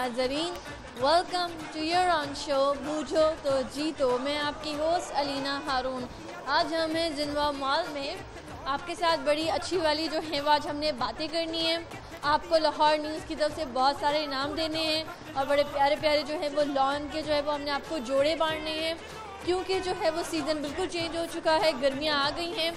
नाजरीन welcome to your own show Boojho to Jeeto. मैं आपकी होस्ट अलीना हारून। आज हम हैं जिनवा मॉल में। आपके साथ बड़ी अच्छी वाली जो है, वो आज हमने बातें करनी है। आपको लाहौर न्यूज़ की तरफ़ से बहुत सारे इनाम देने हैं और बड़े प्यारे प्यारे जो है, वो लॉन के जो है, वो हमने आपको जोड़े बांटने हैं। क्योंकि जो है, वो सीज़न बिल्कुल चेंज हो चुका है, गर्मियाँ आ गई हैं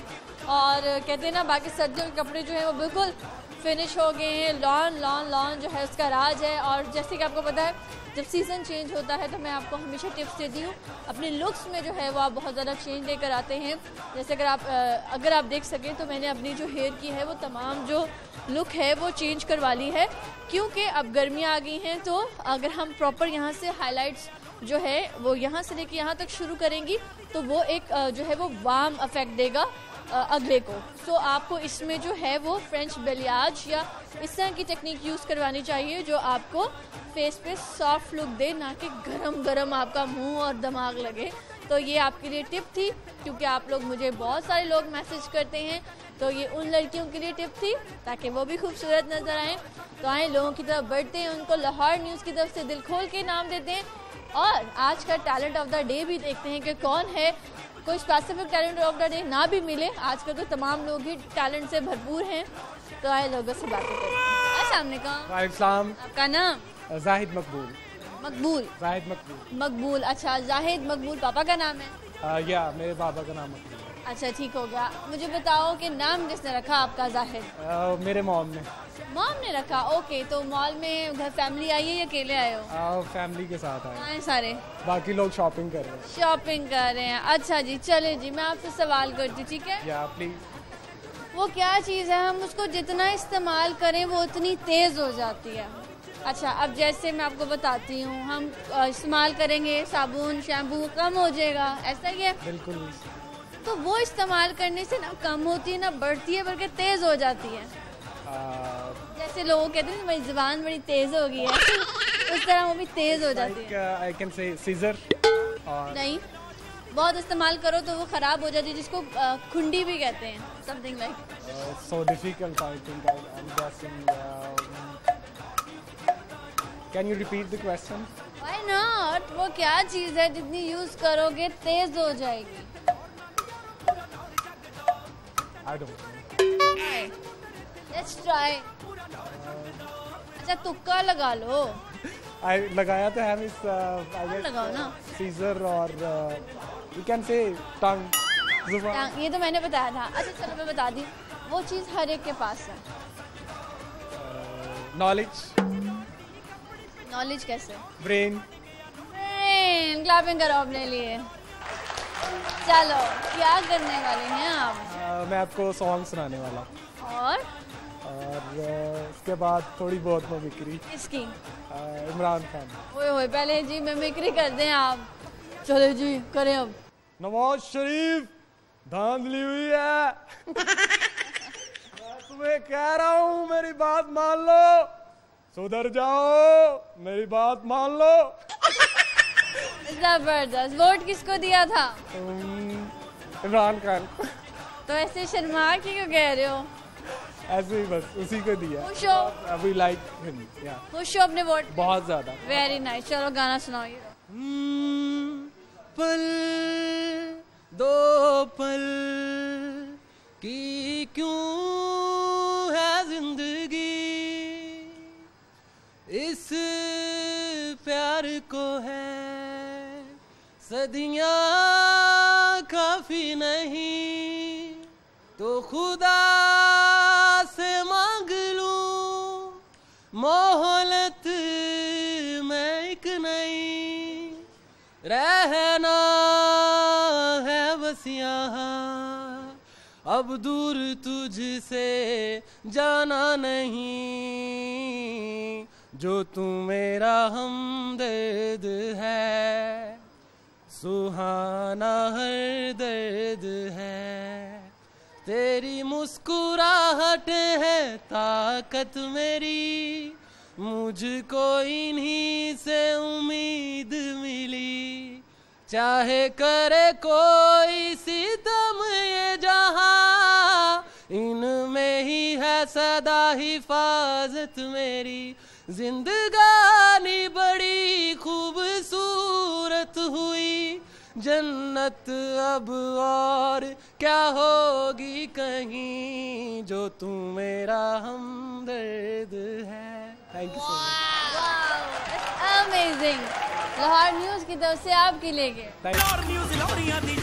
और कहते हैं ना, बाकी सर्दियों के कपड़े जो हैं, वो बिल्कुल फिनिश हो गए हैं। लॉन लॉन लॉन जो है उसका राज है। और जैसे कि आपको पता है, जब सीज़न चेंज होता है तो मैं आपको हमेशा टिप्स देती हूँ। अपने लुक्स में जो है वो आप बहुत ज़्यादा चेंज लेकर आते हैं। जैसे अगर आप अगर आप देख सकें तो मैंने अपनी जो हेयर की है वो तमाम जो लुक है वो चेंज करवा ली है। क्योंकि अब गर्मियाँ आ गई हैं तो अगर हम प्रॉपर यहाँ से हाईलाइट्स जो है वो यहाँ से लेके यहाँ तक शुरू करेंगी तो वो एक जो है वो वार्म अफेक्ट देगा। अगले को। सो आपको इसमें जो है वो फ्रेंच बेलियाज या इस तरह की टेक्निक यूज़ करवानी चाहिए जो आपको फेस पे सॉफ्ट लुक दे, ना कि गरम गरम आपका मुँह और दिमाग लगे। तो ये आपके लिए टिप थी, क्योंकि आप लोग मुझे बहुत सारे लोग मैसेज करते हैं। तो ये उन लड़कियों के लिए टिप थी, ताकि वो भी खूबसूरत नज़र आएँ। तो आए, लोगों की तरफ़ बढ़ते हैं, उनको लाहौर न्यूज़ की तरफ़ से दिल खोल के नाम देते हैं। और आज का टैलेंट ऑफ़ द डे भी देखते हैं कि कौन है कोई specific talent of the day ना भी मिले आजकल तो तमाम लोग ही टैलेंट से भरपूर हैं तो आए लोगों से बातें करें अस्सलाम आपका नाम? जाहिद मकबूल। मकबूल? जाहिद मकबूल। मकबूल अच्छा जाहिद मकबूल पापा का नाम है? आ, या मेरे पापा का नाम मकबूल है। अच्छा ठीक हो गया। मुझे बताओ कि नाम किसने रखा आपका जाहिद? आ, मेरे मॉम ने। मॉम ने रखा? ओके तो मॉल में घर फैमिली आई है या अकेले आए हो? फैमिली के साथ आए। आए सारे। बाकी लोग शॉपिंग कर रहे हैं। शॉपिंग कर रहे हैं। अच्छा जी चले जी मैं आपसे सवाल करती हूँ ठीक है? या प्लीज़ वो क्या चीज़ है? हम उसको जितना इस्तेमाल करें वो उतनी तेज़ हो जाती है। अच्छा अब जैसे मैं आपको बताती हूँ हम इस्तेमाल करेंगे साबुन शैम्पू कम हो जाएगा। ऐसा ही है? बिल्कुल। तो वो इस्तेमाल करने से ना कम होती है ना बढ़ती है बल्कि तेज़ हो जाती है। आ, जैसे लोग कहते हैं मेरी जबान बड़ी तेज हो गई है। उस तरह वो भी तेज हो जाती है। नहीं बहुत इस्तेमाल करो तो वो खराब हो जाती है जिसको uh, खुंडी भी कहते हैं something like so difficult I think I am guessing can you repeat the question why not वो क्या चीज़ है जितनी यूज़ करोगे तेज हो जाएगी। आई डोंट लेट्स ट्राई अच्छा तुक्का लगा लो। I लगाया तो है मिस I guess लगाओ ना। और uh, can say tongue ज़ुबान हाँ, ये तो मैंने बताया था। अच्छा चलो मैं बता दी। वो चीज़ हर एक के पास है। Knowledge. नॉलेज कैसे? Brain. क्लैपिंग करो अपने लिए। चलो क्या करने वाले हैं आप? Uh, मैं आपको सॉन्ग सुनाने वाला और? और उसके बाद थोड़ी बहुत मिमिक्री किसकी? uh, इमरान खान। ओए होए पहले जी मिमिक्री कर दें आप। चलो जी करें अब। नवाज़ शरीफ धांधली हुई है। मैं तुम्हें कह रहा हूँ मेरी बात मान लो। सुधर जाओ मेरी बात मान लो। ज़बरदस्त। वोट किसको दिया था? इमरान खान। तो ऐसे शर्मा क्यों कह रहे हो? ऐसे ही बस उसी को दिया। खुश हो अभी लाइक हिम या खुश हो अपने वोट बहुत ज़्यादा। वेरी नाइस चलो गाना सुनाओ ये। पल दो पल की क्यों है ज़िंदगी? इस प्यार को है सदियाँ काफ़ी नहीं तो खुदा मोहलत मैं एक नहीं रहना है बस यहाँ अब दूर तुझसे जाना नहीं, जो तू मेरा हमदर्द है, सुहाना हर दर्द है। तेरी मुस्कुराहट है ताकत मेरी। मुझको इन्हीं से उम्मीद मिली। चाहे करे कोई सितम ये जहाँ, इनमें ही है सदा हिफाजत मेरी। जिंदगानी बड़ी खूबसूरत हुई। जन्नत अब और क्या होगी कहीं जो तू मेरा हम दर्द है thank you amazing Lahore news की तरफ़ से आपके लिए। लाहौर न्यूज़ लाहौरिया दी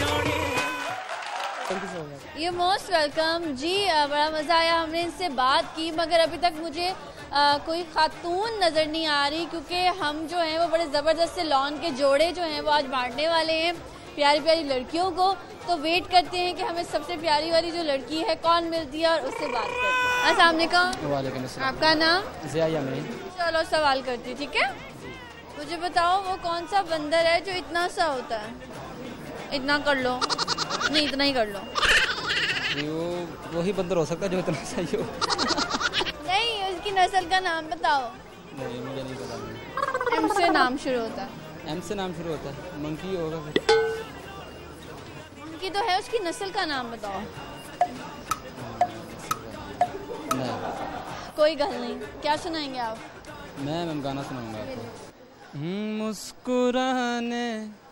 thank you so much you most welcome ji बड़ा मज़ा आया हमने इनसे बात की मगर अभी तक मुझे अ, कोई खातून नज़र नहीं आ रही क्योंकि हम जो हैं वो बड़े ज़बरदस्त से लॉन के जोड़े जो हैं वो आज बांटने वाले हैं प्यारी प्यारी लड़कियों को। तो वेट करते हैं कि हमें सबसे प्यारी वाली जो लड़की है कौन मिलती है और उससे बात करते हैं। वालेकुम। आपका नाम? ज़िया चलो सवाल करती ठीक है? मुझे बताओ वो कौन सा बंदर है जो इतना सा होता है? इतना कर लो। नहीं इतना ही कर लो। वो वही बंदर हो सकता है जो इतना सही हो। नहीं उसकी नस्ल का नाम बताओ। नहीं मुझे नहीं पता। एम से नाम शुरू होता है। एम से नाम शुरू होता है। मंकी होगा फिर। उनकी तो है उसकी नस्ल का नाम बताओ। नहीं कोई गल नहीं। क्या सुनाएँगे आप? मैं मैम गाना सुनाऊँगा आपको। मुस्कुराने।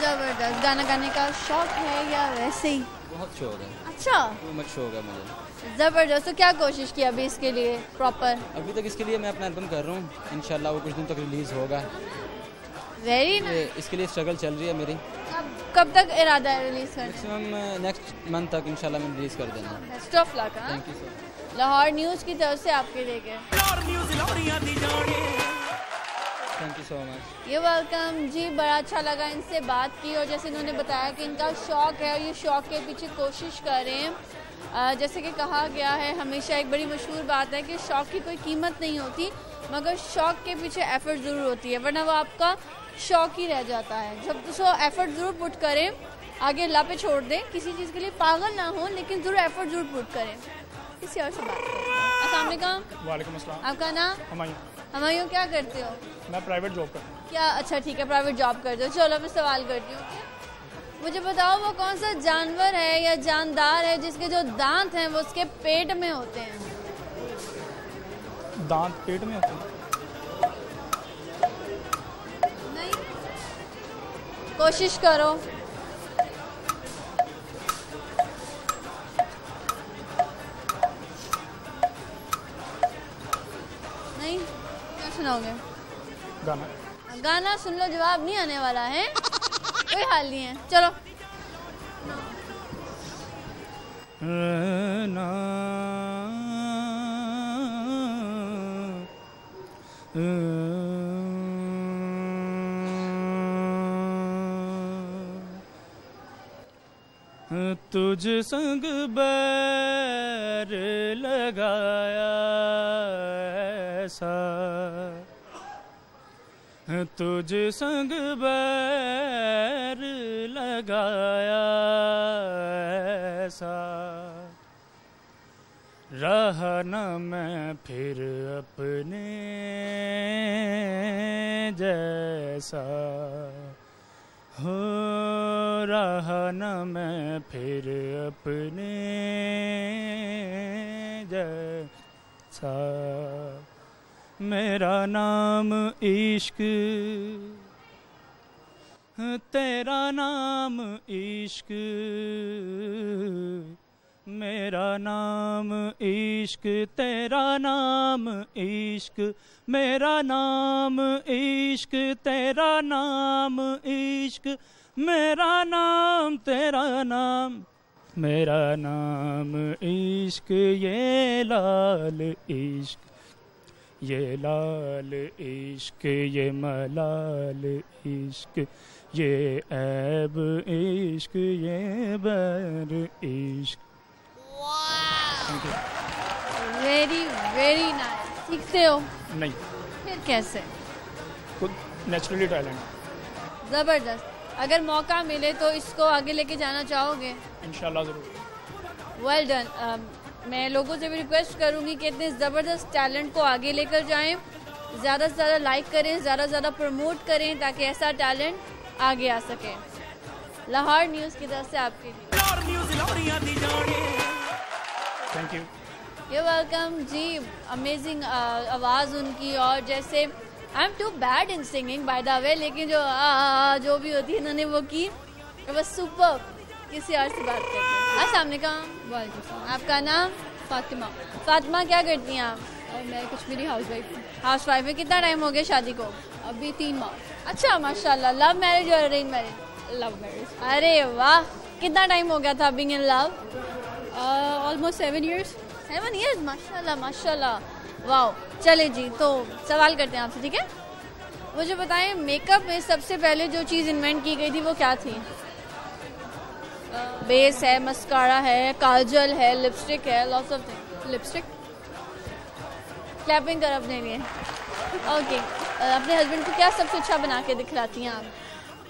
ज़बरदस्त गाना गाने का शौक है या वैसे ही? बहुत शौक है। अच्छा। मत शौक है मुझे। ज़बरदस्त। तो क्या कोशिश की अभी इसके लिए प्रॉपर अभी तक इसके लिए मैं अपना एल्बम कर रहा हूँ। इनशाला वो कुछ दिन तक रिलीज़ होगा। वेरी ये इसके लिए स्ट्रगल चल रही है मेरी। कब कब तक इरादा है रिलीज़ करने? मैक्सिमम नेक्स्ट मंथ तक इनशाला मैं रिलीज़ कर देना। Best of luck thank you sir Lahore news की तरफ़ से आपके लिए थैंक यू सो मच ये वेलकम जी बड़ा अच्छा लगा इनसे बात की और जैसे इन्होंने बताया कि इनका शौक है और ये शौक के पीछे कोशिश कर रहे हैं। जैसे कि कहा गया है हमेशा एक बड़ी मशहूर बात है कि शौक की कोई कीमत नहीं होती मगर शौक के पीछे एफर्ट ज़रूर होती है वरना वो आपका शौक ही रह जाता है। जब उसको एफर्ट ज़रूर पुट करें आगे अल्लाह पे छोड़ दें किसी चीज़ के लिए पागल ना हो लेकिन ज़रूर एफर्ट ज़रूर पुट करें। किसी और से बात करें। अस्सलाम वालेकुम वालेकुम आपका नाम? हमायूं। हमायूं क्या करते हो? मैं प्राइवेट जॉब करता हूँ। क्या? अच्छा ठीक है प्राइवेट जॉब करते हो। चलो मैं सवाल करती हूँ? मुझे बताओ वो कौन सा जानवर है या जानदार है जिसके जो दांत हैं वो उसके पेट में होते हैं? दांत पेट में होते हैं? नहीं। कोशिश करो। सुनाओगे? गाना। गाना सुन लो जवाब नहीं आने वाला है। कोई हाल नहीं है। चलो। तुझ संग बैर लगाया ऐसा तुझ संग बैर लगाया ऐसा। रहा न मैं फिर अपने जैसा। हो रहा न मैं फिर अपने जैसा। मेरा नाम इश्क। तेरा नाम इश्क। मेरा नाम इश्क, तेरा नाम इश्क। मेरा नाम इश्क, तेरा नाम इश्क। मेरा नाम, तेरा नाम। मेरा नाम इश्क, ये लाल इश्क। ये लाल इश्क ये मलाल इश्क ये ऐब इश्क ये बैर इश्क। वेरी वेरी नाइस सीखते हो? नहीं। फिर कैसे? खुद नेचुरली टैलेंट ज़बरदस्त। अगर मौका मिले तो इसको आगे लेके जाना चाहोगे? इंशाल्लाह ज़रूर। वेल डन मैं लोगों से भी रिक्वेस्ट करूँगी कि इतने ज़बरदस्त टैलेंट को आगे लेकर जाएँ। ज़्यादा से ज़्यादा लाइक करें ज़्यादा से ज़्यादा प्रमोट करें ताकि ऐसा टैलेंट आगे आ सके। लाहौर न्यूज़ की तरफ़ से आपके लिए। Thank you you welcome ji amazing आवाज़ उनकी और जैसे I am too bad in singing by the way लेकिन जो आ, जो भी होती है इन्होंने वो की। बस सुपर किसी और से बात करते हैं। हाँ, अस्सलाम आपका नाम? फातिमा। फातिमा क्या करती हैं आप? और मैं कुछ मेरी हाउस वाइफ हूँ। हाउस वाइफ है? कितना टाइम हो गया शादी को? अभी तीन माह। अच्छा माशाल्लाह लव मैरिज और अरेंज मैरिज? Love marriage. अरे वाह कितना टाइम हो गया था being in love almost seven years seven years माशाल्लाह माशाल्लाह। वाह चले जी तो सवाल करते हैं आपसे ठीक है? मुझे बताएँ मेकअप में सबसे पहले जो चीज़ इन्वेंट की गई थी वो क्या थी? बेस है मस्कारा है काजल है लिपस्टिक है lots of thing lipstick? Clapping कर अपने लिए. ओके अपने हस्बैंड को क्या सबसे अच्छा बना के दिखलाती हैं आप?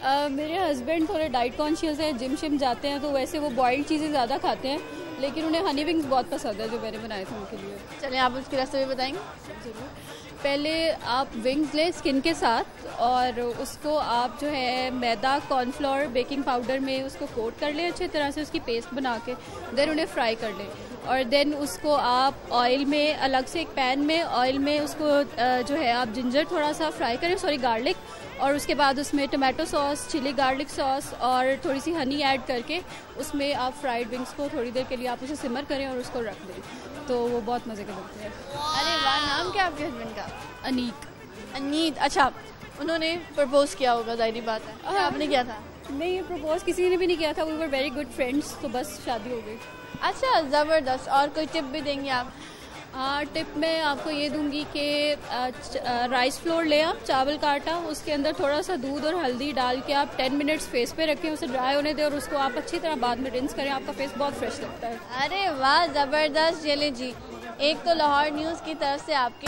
Uh, मेरे हस्बैंड थोड़े डाइट कॉन्शियस हैं जिम शिम जाते हैं तो वैसे वो बॉइल्ड चीज़ें ज़्यादा खाते हैं लेकिन उन्हें हनी विंग्स बहुत पसंद है जो मैंने बनाए थे उनके लिए। चलें आप उसकी रेसिपी बताएँगे? ज़रूर पहले आप विंग्स लें स्किन के साथ और उसको आप जो है मैदा कॉर्नफ्लोर बेकिंग पाउडर में उसको कोट कर लें अच्छी तरह से, उसकी पेस्ट बना के देन उन्हें फ्राई कर लें। और देन उसको आप ऑयल में, अलग से एक पैन में ऑयल में उसको जो है आप जिंजर थोड़ा सा फ्राई करें सॉरी गार्लिक और उसके बाद उसमें tomato sauce chilli garlic sauce और थोड़ी सी हनी ऐड करके उसमें आप फ्राइड विंग्स को थोड़ी देर के लिए आप उसे सिमर करें और उसको रख दें। तो वो बहुत मज़े के लगते हैं। अरे वाह नाम क्या आपके हस्बैंड का? अनीक अनीत अच्छा उन्होंने प्रपोज किया होगा ज़ाहिर बात है। और आपने किया था? नहीं ये प्रपोज किसी ने भी नहीं किया था we were very good friends तो बस शादी हो गई। अच्छा ज़बरदस्त और कोई टिप भी देंगे आप? आ, टिप में आपको ये दूँगी कि राइस फ्लोर ले आप चावल का आटा उसके अंदर थोड़ा सा दूध और हल्दी डाल के आप 10 मिनट्स फेस पे रखें उसे ड्राई होने दें और उसको आप अच्छी तरह बाद में रिंस करें आपका फेस बहुत फ्रेश लगता है। अरे वाह ज़बरदस्त जेले जी। एक तो लाहौर न्यूज़ की तरफ़ से आपके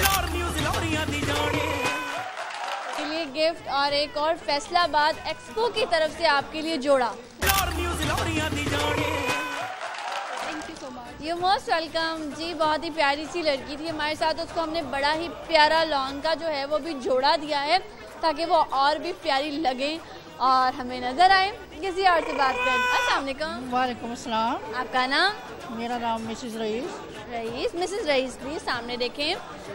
के लिए गिफ्ट और एक और फैसलाबाद एक्सपो की तरफ़ से आपके लिए जोड़ा। यू मोस्ट वेलकम जी बहुत ही प्यारी सी लड़की थी हमारे साथ। उसको हमने बड़ा ही प्यारा लॉन का जो है वो भी जोड़ा दिया है ताकि वो और भी प्यारी लगे और हमें नज़र आए। किसी और से बात करें। अस्सलाम वालेकुम। अस्सलाम। आपका नाम? मेरा नाम Mrs Raees. Raees Mrs Raees please सामने देखें।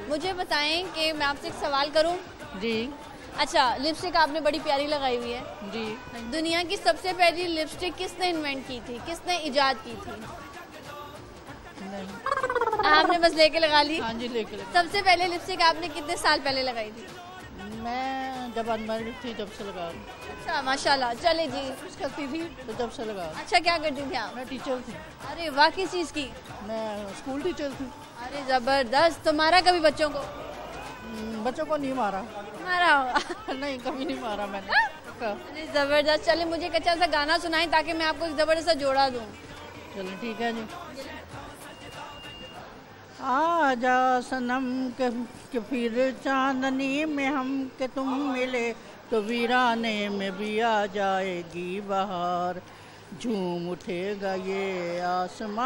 मुझे बताएँ कि मैं आपसे एक सवाल करूँ? जी। अच्छा लिपस्टिक आपने बड़ी प्यारी लगाई हुई है। जी। दुनिया की सबसे पहली लिपस्टिक किसने इन्वेंट की थी? किसने इजाद की थी? आपने बस लेके लगा ली? हाँ जी लेके लगा। सबसे पहले लिपस्टिक आपने कितने साल पहले लगाई थी? मैं जब अनमेरिड थी जब से लगा रही अच्छा माशाल्लाह। चले जी। कुछ करती थी तो जब से लगा अच्छा क्या करती थी आप? मैं टीचर थी। अरे वाह किस चीज़ की? मैं स्कूल टीचर थी। अरे ज़बरदस्त। तो मारा कभी बच्चों को? हम्म, बच्चों को नहीं मारा। मारा होगा नहीं कभी नहीं मारा मैंने। अरे ज़बरदस्त। चले मुझे एक अच्छा सा गाना सुनाए ताकि मैं आपको ज़बरदस्त जोड़ा दूँ। चलिए ठीक है जी। आजा सनम के, के फिर चांदनी में हम के तुम मिले तो वीराने में भी आ जाएगी बहार। झूम उठेगा ये आसमां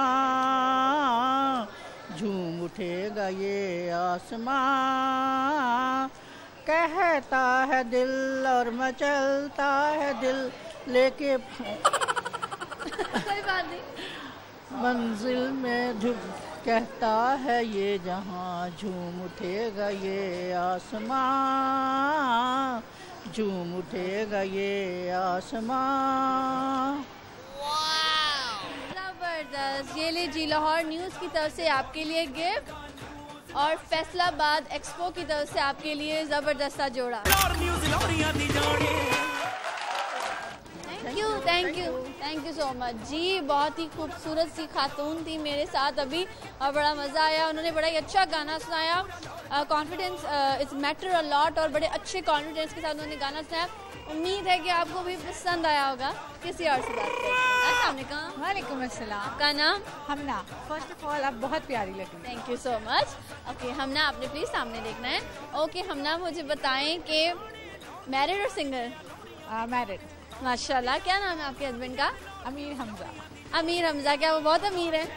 झूम उठेगा ये आसमां। कहता है दिल और मचलता है दिल लेके कोई बात नहीं। मंजिल में झुक कहता है ये जहाँ झूम उठेगा ये आसमां। झूम उठेगा ये आसमां। ज़बरदस्त। ये ले जी लाहौर न्यूज़ की तरफ़ से आपके लिए गिफ्ट और फैसलाबाद एक्सपो की तरफ़ से आपके लिए ज़बरदस्त सा जोड़ा। You thank you thank thank you so much जी बहुत ही खूबसूरत सी खातून थी मेरे साथ अभी और बड़ा मज़ा आया। उन्होंने बड़ा ही अच्छा गाना सुनाया। Confidence it's matter a lot और बड़े अच्छे कॉन्फिडेंस के साथ उन्होंने गाना सुनाया। उम्मीद है कि आपको भी पसंद आया होगा किसी और से बात वालेकुम। अस्सलाम। आपका नाम? हमना। फ़र्स्ट ऑफ़ ऑल आप बहुत प्यारी लग रही thank you so much okay हमना आपने प्लीज़ सामने देखना है। ओके okay, हमना मुझे बताएँ कि मैरिड और सिंगल मैरिड माशाल्लाह क्या नाम है आपके हस्बैंड का? अमीर हमजा। अमीर हमजा क्या वो बहुत अमीर है?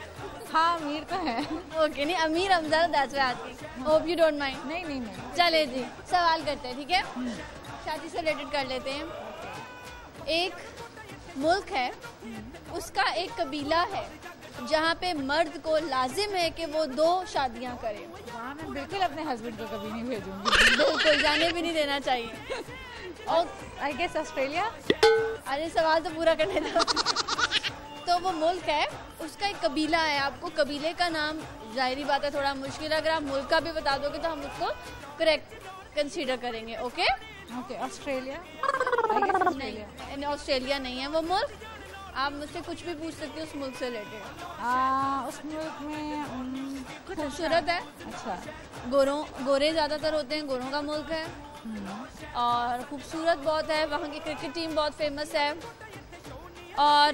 हाँ अमीर तो है। ओके नहीं Amir Hamza that's why asking hope you don't mind नहीं नहीं नहीं। चले जी सवाल करते हैं ठीक है? शादी से रिलेटेड कर लेते हैं। एक मुल्क है उसका एक कबीला है जहाँ पे मर्द को लाजिम है कि वो दो शादियाँ करे। वहाँ मैं बिल्कुल अपने हस्बैंड को कभी नहीं भेजूँगी। बिल्कुल जाने भी नहीं देना चाहिए। और आई गेस ऑस्ट्रेलिया अरे सवाल तो पूरा करने दो। तो वो मुल्क है उसका एक कबीला है आपको कबीले का नाम जाहिरी बात है थोड़ा मुश्किल है। अगर आप मुल्क का भी बता दोगे तो हम उसको करेक्ट कंसीडर करेंगे ओके ओके ऑस्ट्रेलिया नहीं ऑस्ट्रेलिया नहीं है वो मुल्क। आप मुझसे कुछ भी पूछ सकते हो उस मुल्क से रिलेटेड उस मुल्क में खूबसूरत है। अच्छा। गोरों गोरे ज़्यादातर होते हैं गोरों का मुल्क है। और खूबसूरत बहुत है वहाँ की क्रिकेट टीम बहुत फ़ेमस है। और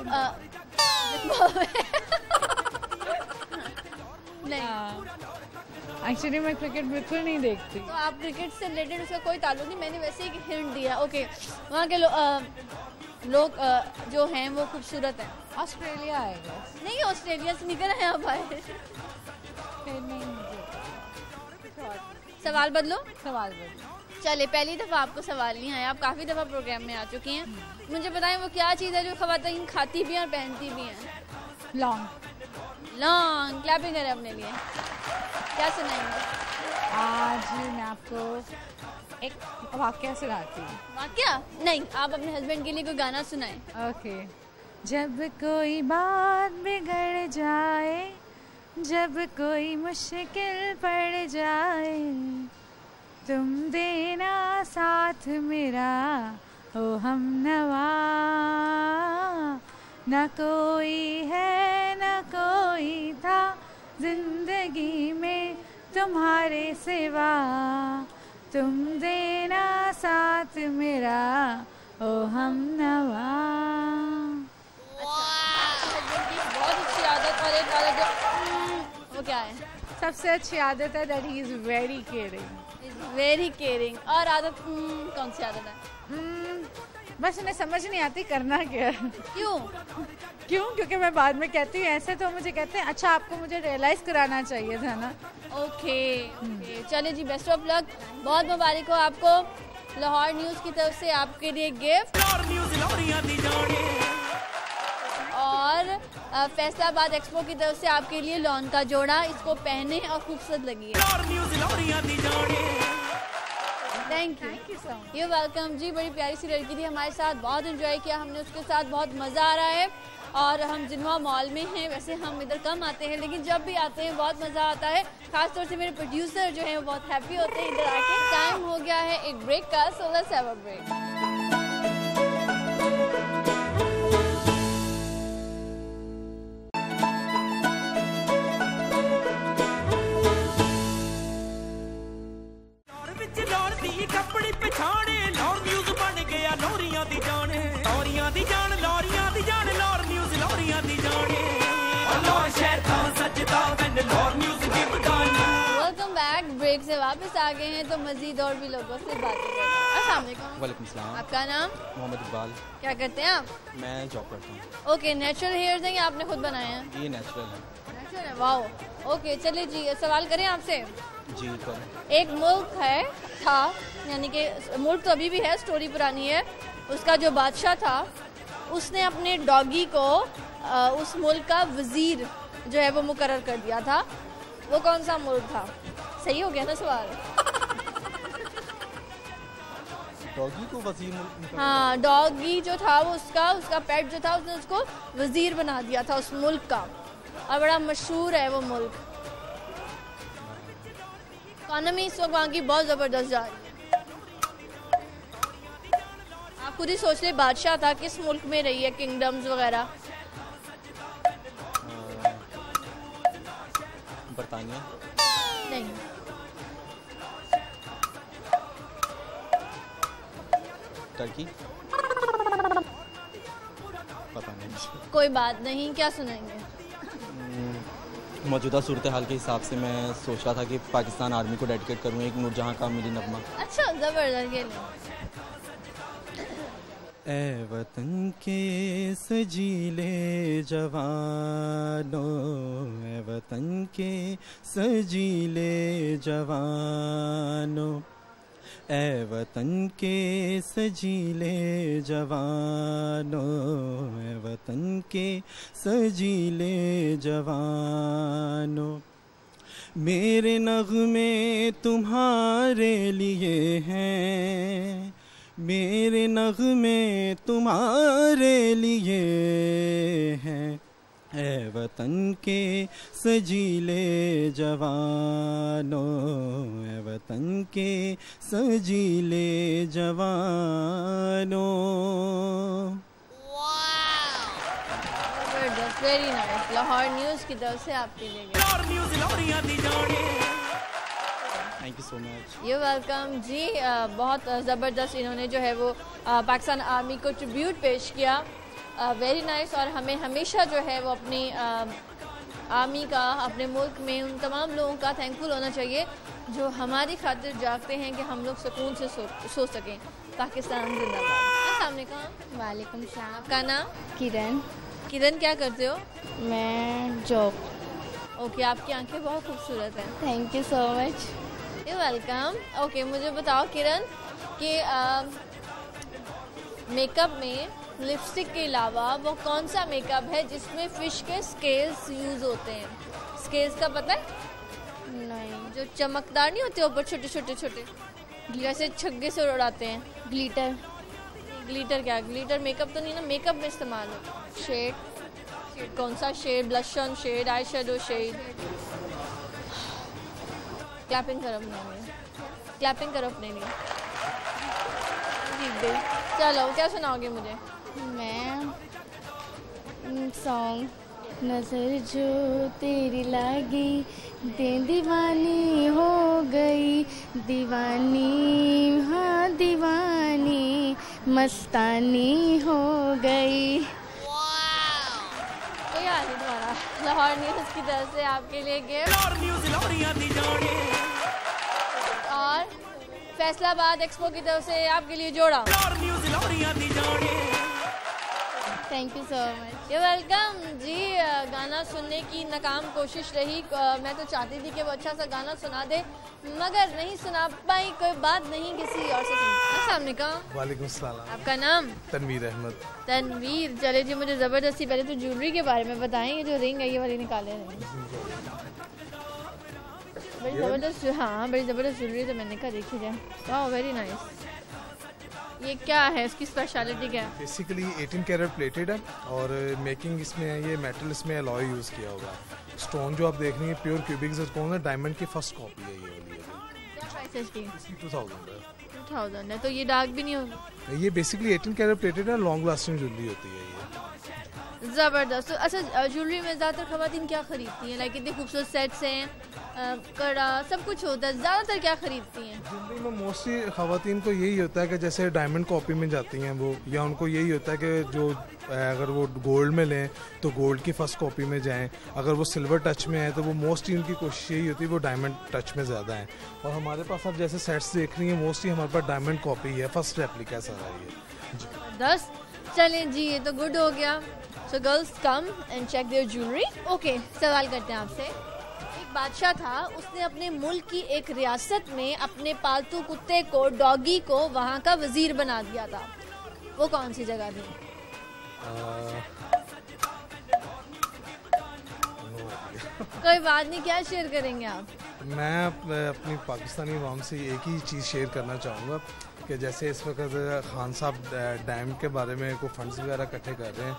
नहीं। एक्चुअली मैं क्रिकेट बिल्कुल नहीं देखती। तो आप क्रिकेट से रिलेटेड उसका कोई ताल्लुक नहीं मैंने वैसे एक हिंट दिया। ओके वहाँ के लो, अ, लोग जो हैं वो खूबसूरत हैं। ऑस्ट्रेलिया आएगा नहीं ऑस्ट्रेलिया से निकल आए आप आए। सवाल बदलो। सवाल बदलो चले पहली दफ़ा आपको सवाल नहीं आया। आप काफ़ी दफ़ा प्रोग्राम में आ चुकी हैं। मुझे बताएँ वो क्या चीज़ है जो खवातीन खाती भी हैं और पहनती भी हैं? लॉन्ग लॉन्ग क्लैपिंग करें अपने लिए? क्या सुनाएँगे? आज मैं आपको एक वाक्य सुनाती हूँ। वाक्या? नहीं आप अपने हस्बैंड के लिए कोई गाना सुनाएँ। ओके जब कोई बात बिगड़ जाए जब कोई मुश्किल पड़ जाए तुम देना साथ मेरा ओ हम नवा। न कोई है न कोई था ज़िंदगी में तुम्हारे सिवा। तुम देना साथ मेरा ओ हम नवा। हस्बैंड की बहुत अच्छी आदत और एक आदत जो वो क्या है? सबसे अच्छी आदत है that he is very caring very caring और आदत हम्म, कौन सी आदत है? बस उन्हें समझ नहीं आती करना क्या है। क्यों? क्यों? क्योंकि मैं बाद में कहती हूँ ऐसे तो मुझे कहते हैं अच्छा आपको मुझे रियलाइज़ कराना चाहिए था ना? ओके ओके चले जी बेस्ट ऑफ़ लक बहुत मुबारक हो आपको. लाहौर न्यूज़ की तरफ़ से आपके लिए गिफ्ट फैसलाबाद एक्सपो की तरफ़ से आपके लिए लॉन का जोड़ा इसको पहने और खूबसूरत लगी थैंक यू ये वेलकम जी बड़ी प्यारी सी लड़की थी हमारे साथ बहुत एंजॉय किया हमने उसके साथ बहुत मज़ा आ रहा है। और हम जिनवा मॉल में हैं वैसे हम इधर कम आते हैं लेकिन जब भी आते हैं बहुत मज़ा आता है। खासतौर से मेरे प्रोड्यूसर जो हैं वो बहुत हैप्पी होते हैं इधर आके। टाइम हो गया है एक ब्रेक का सोलह सेवन ब्रेक वापस आ गए हैं तो मजीद और भी लोगों से बातें वालेकुम। सलाम। आपका नाम? मोहम्मद इकबाल। क्या करते हैं आप? मैं जॉब करता हूँ। ओके नेचुरल हेयर्स हैं या आपने खुद बनाए हैं? ये नेचुरल है। नेचुरल है वाओ ओके चलिए जी सवाल करें आपसे। जी करें। एक मुल्क है था यानी कि मुल्क तो अभी भी है स्टोरी पुरानी है। उसका जो बादशाह था उसने अपने डॉगी को उस मुल्क का वज़ीर जो है वो मुकर कर दिया था। वो कौन सा मुल्क था? सही हो गया ना सवाल? डॉगी को वज़ीर हाँ डॉगी जो था वो उसका उसका पेट जो था उसने उसको वज़ीर बना दिया था उस मुल्क का। और बड़ा मशहूर है वो मुल्क। इकॉनमी इस वक्त वहाँ की बहुत ज़बरदस्त जा रही है। आप खुद ही सोच ले बादशाह था किस मुल्क में रही है किंगडम्स वगैरह? बरतानिया। नहीं टर्की पता नहीं कोई बात नहीं क्या सुनाएँगे? मौजूदा सूरत हाल के हिसाब से मैं सोच रहा था कि पाकिस्तान आर्मी को डेडिकेट करूँ एक नूरजहां का मिली नगमा। अच्छा ज़बरदस्त ये ए वतन के सजीले जवानों ए वतन के सजीले जवानों ए वतन के सजीले जवानों ए वतन के सजीले जवानों। मेरे नगमे तुम्हारे लिए हैं मेरे नगमे तुम्हारे लिए हैं। ए वतन के सजीले जवानों ए वतन के सजीले जवानों। वेरी नाइस लाहौर न्यूज़ की तरफ़ से आपके लिए thank you so much you welcome जी अ, बहुत ज़बरदस्त इन्होंने जो है वो पाकिस्तान आर्मी को ट्रिब्यूट पेश किया। वेरी नाइस और हमें हमेशा जो है वो अपनी आर्मी का अपने मुल्क में उन तमाम लोगों का थैंकफुल होना चाहिए जो हमारी खातिर जागते हैं कि हम लोग सुकून से सो, सो सकें। पाकिस्तान जिंदाबाद। अस्सलाम वालेकुम। सलाम। आपका नाम? किरण। किरण क्या करते हो? मैं जॉब ओके okay, आपकी आँखें बहुत खूबसूरत हैं। Thank you so much you welcome okay मुझे बताओ किरण कि मेकअप में लिपस्टिक के अलावा वो कौन सा मेकअप है जिसमें फ़िश के स्केल्स यूज़ होते हैं? स्केल्स का पता है? नहीं। जो चमकदार नहीं होते ऊपर छोटे छोटे छोटे। जैसे छग्गे से उड़ाते हैं। ग्लिटर ग्लिटर क्या? ग्लिटर मेकअप तो नहीं ना मेकअप में इस्तेमाल होता शेड शेड कौन सा shade blush on shade eyeshadow shade clapping करो अपने लिए क्लैपिंग करो अपने लिए। जीत गई चलो क्या सुनाओगे मुझे? मैं सॉन्ग नज़र जो तेरी लागी दे दीवानी हो गई। दीवानी हाँ दीवानी मस्तानी हो गई। कोई आ नहीं तुम्हारा लाहौर न्यूज़ की तरफ़ से आपके लिए गिफ्ट फैसलाबाद एक्सपो की तरफ़ से आपके लिए जोड़ा। Thank you so much welcome जी गाना सुनने की नाकाम कोशिश रही। मैं तो चाहती थी कि वो अच्छा सा गाना सुना दे मगर नहीं सुना पाई कोई बात नहीं किसी और से सामने का वालेकुम सलाम। आपका नाम? तनवीर अहमद। तनवीर चले जी मुझे ज़बरदस्ती पहले तो ज्वेलरी के बारे में बताएँ ये जो रिंग है ये वाली निकाले बड़ी ज़बरदस्त हाँ बड़ी ज़बरदस्त ज्वेलरी तो मैंने कहा देखी जाए। वाह वेरी नाइस ये क्या है? इसकी स्पेशलिटी क्या है? बेसिकली 18 कैरेट प्लेटेड है और मेकिंग इसमें है ये मेटल इसमें अलॉय यूज़ किया हुआ है स्टोन जो आप देख रही हैं प्योर क्यूबिक स्टोन है डायमंड की फ़र्स्ट कॉपी है ये वाली क्या प्राइस है इसकी? टू थाउज़ेंड है। तो ये डार्क भी नहीं होगा। ये बेसिकली 18 कैरेट प्लेटेड है लॉन्ग लास्टिंग ज्वेलरी होती है ज़बरदस्त। तो अच्छा ज्वेलरी में ज़्यादातर खवातीन क्या खरीदती हैं? लाइक इतने खूबसूरत सेट्स हैं कड़ा सब कुछ होता है। ज़्यादातर क्या खरीदती हैं? ज्वेलरी में मोस्टली खातन को यही होता है कि जैसे डायमंड कॉपी में जाती हैं वो या उनको यही होता है कि जो अगर वो गोल्ड में लें तो गोल्ड की फ़र्स्ट कॉपी में जाएँ। अगर वो सिल्वर टच में है तो वो मोस्टली उनकी कोशिश यही होती है वो डायमंड टच में ज़्यादा है। और हमारे पास आप जैसे सेट्स देख रही हैं मोस्टली हमारे पास डायमंड कॉपी है फ़र्स्ट रेप्लिका सारा ये दस चलें जी ये तो गुड हो गया। So girls come and check their jewellery okay सवाल करते हैं आपसे। एक बादशाह था उसने अपने मुल्क की एक रियासत में अपने पालतू कुत्ते को डॉगी को वहाँ का वज़ीर बना दिया था। वो कौन सी जगह थी? कोई बात नहीं क्या शेयर करेंगे आप? मैं अपनी पाकिस्तानी आवाम से एक ही चीज़ शेयर करना चाहूँगा। कि जैसे इस वक्त खान साहब डैम के बारे में कोई फंड्स वगैरह इकट्ठे कर रहे हैं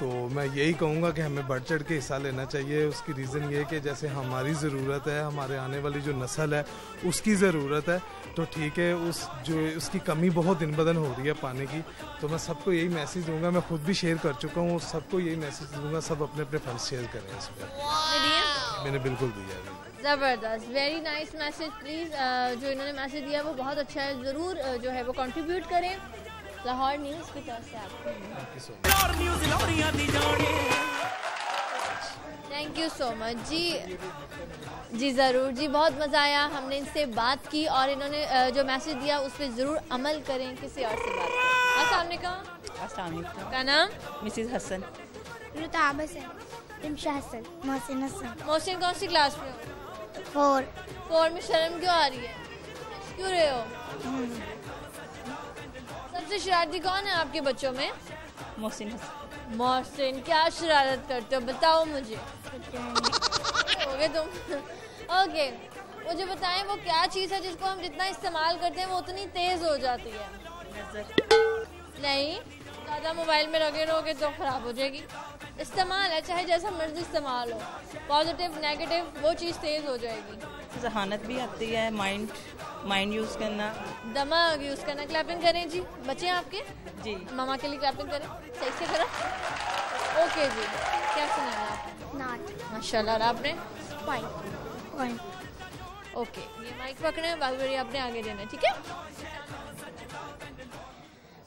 तो मैं यही कहूँगा कि हमें बढ़ चढ़ के हिस्सा लेना चाहिए। उसकी रीज़न ये है कि जैसे हमारी ज़रूरत है हमारे आने वाली जो नस्ल है उसकी ज़रूरत है। तो ठीक है उस जो उसकी कमी बहुत दिन बदन हो रही है पानी की। तो मैं सबको यही मैसेज दूँगा मैं खुद भी शेयर कर चुका हूँ सबको यही मैसेज दूँगा सब अपने अपने फंड शेयर करें इस इसमें मैंने बिल्कुल दिया है। ज़बरदस्त। वेरी नाइस मैसेज प्लीज़ जो इन्होंने मैसेज दिया वो बहुत अच्छा है। ज़रूर uh, जो है वो कंट्रीब्यूट करें। लाहौर न्यूज़ की तरफ़ से आपको। लाहौर न्यूज़ लाहौरियाँ दी जाने। थैंक यू सो मच जी जी ज़रूर। जी बहुत मज़ा आया। हमने इनसे बात की और इन्होंने uh, जो मैसेज दिया उस पर ज़रूर अमल करें किसी और से बात करें। का नाम? मिसिज हसन। रुताब हसन हसन मोहसिन हसन। मोहसिन कौन सी क्लास में हो? फोर फोर में शर्म क्यों आ रही है? क्यों रहे हो? सबसे शरारती कौन है आपके बच्चों में? मोहसिन मोहसिन क्या शरारत करते हो? बताओ मुझे। हो गए तुम। ओके मुझे बताएँ वो क्या चीज़ है जिसको हम जितना इस्तेमाल करते हैं वो उतनी तेज़ हो जाती है? नहीं? ज़्यादा मोबाइल में लगे रहोगे तो ख़राब हो जाएगी। इस्तेमाल है चाहे जैसा मर्ज़ी इस्तेमाल हो। पॉजिटिव नेगेटिव वो चीज़ तेज़ हो जाएगी। जहानत भी आती है माइंड माइंड यूज़ करना। दिमाग यूज़ करना। क्लैपिंग करें जी। बच्चे हैं आपके? जी। मामा के लिए क्लैपिंग करें। सही से करो। ओके जी। क्या सुनाना आपने? नाट। माशाल्लाह और आपने? पॉइंट पॉइंट ओके ये माइक पकड़े बाकी आपने आगे देना ठीक है?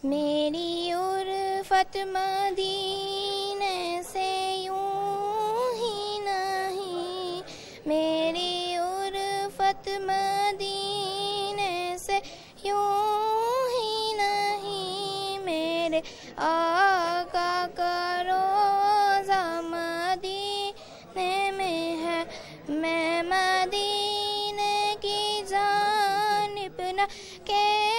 मेरी उर्फत मदीने से यूँ ही नहीं। मेरी उर्फत मदीने से यूँ ही नहीं। मेरे आका का रोज़ा मदीने में है। मैं मदीने की जानिब न खींचूं